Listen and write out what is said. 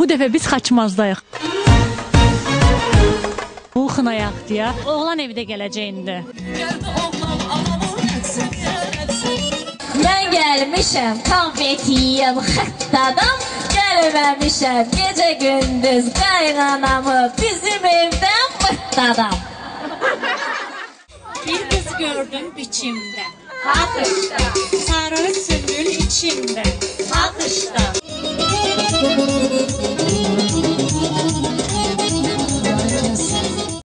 Bu dəfə biz Xaçmazdayıq. Uxunayaq deyə. Oğlan evdə gələcəyində. Ben gelmişim konfetiyim hıttadım Gelmemişim gece gündüz kaynanamı bizim evden mıhladım Bir kız gördüm biçimde. Hakikaten Sarı